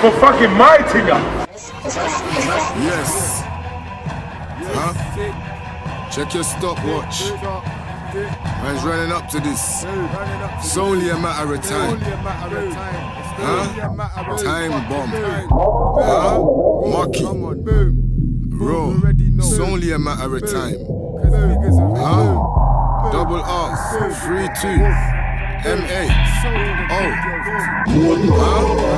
for fucking my thing. Yes. Huh? Check your stopwatch. Man's running up to this. It's only a matter of time. Huh? Time bomb. Huh? Monkey. Raw. It's only a matter of time. Huh? Double R. Three two. M A. Oh.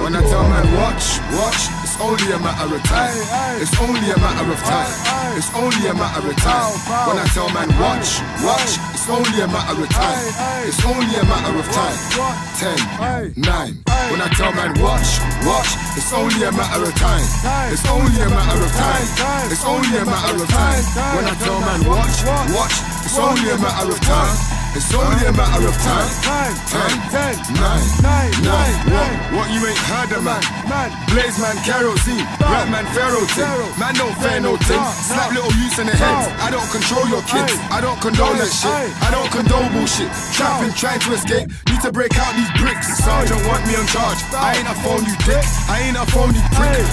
When I tell man watch, watch, it's only a matter of time. It's only a matter of time. It's only a matter of time. When I tell man watch, watch, it's only a matter of time. It's only a matter of time. Ten, nine. When I tell man watch, watch, it's only a matter of time. It's only a matter of time. It's only a matter of time. When I tell man watch, watch, it's only a matter of time. It's only a matter of time. Ten, nine, nine. What? What you ain't heard of man? Blaze man, kerosene. Rap man, pharaoh ting. Man don't fair no ting. Slap little youths in the head. I don't control your kids. I don't condone that shit. I don't condone bullshit. Trapping, trying to escape. Need to break out these bricks. Sergeant want me on charge. I ain't a phone you dick. I ain't a phone you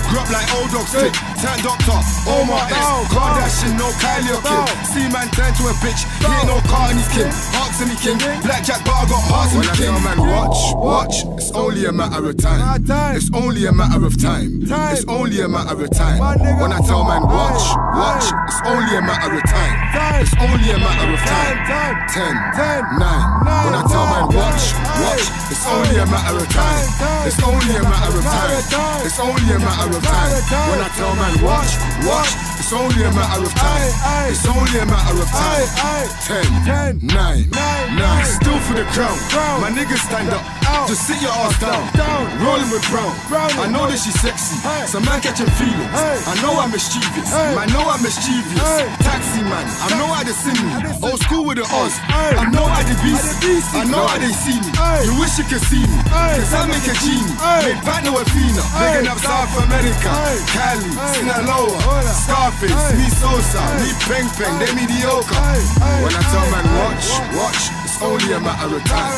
Grew up like old dog stick. Turn doctor. Oh Omar S. Kardashian, no Kylie or Kim. See man turn to a bitch. He ain't no car in his kin. Hearts in the king. Blackjack, I got hearts in the king. When I tell man watch, watch. It's only a matter of time. It's only a matter of time. It's only a matter of time. When I tell man watch, watch. It's only a matter of time. It's only a matter of time. Ten, nine. Watch. It's only a matter of time. It's only a matter of time. It's only a matter of time. When I tell man watch, watch. It's only a matter of time. It's only a matter of time. Ten, nine, nine. Still for the crown. My niggas stand up. Just sit your ass down. Rolling with brown. I know that she's sexy. Some man catching feelings. I know I'm mischievous. I know I'm mischievous. Taxi man. I know how they see me. Old school with the Oz. I know how they beast. I know how they see me. You wish you could see me. Cause I make a genie. Made partner with Fina. Bigging up South America. Cali. Sinaloa. Scarface. Me Sosa. Me Peng Peng. They mediocre. When I tell man watch, watch. It's only a matter of time.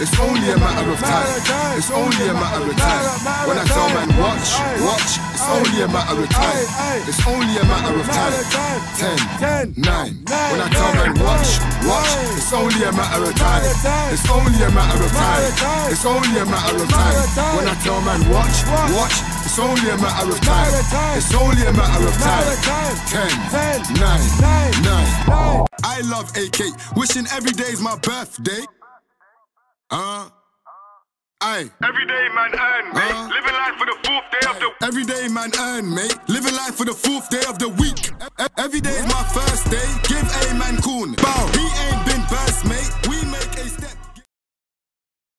It's only a matter of time. It's only a matter of time. When I tell man watch, watch. It's only a matter of time. It's only a matter of time. Ten, nine. When I tell man watch, watch. It's only a matter of time. It's only a matter of time. It's only a matter of time. When I tell man watch, watch. It's only a matter of time. It's only a matter of time. Ten, nine, nine. I love AK. Wishing every day's my birthday. Uh. Aye. Every day, man, earn, mate. Huh? Living life for the fourth day of the Every day, man, earn, mate. Living life for the fourth day of the week. E- Every day is my first day. Give a man coon. Bow. He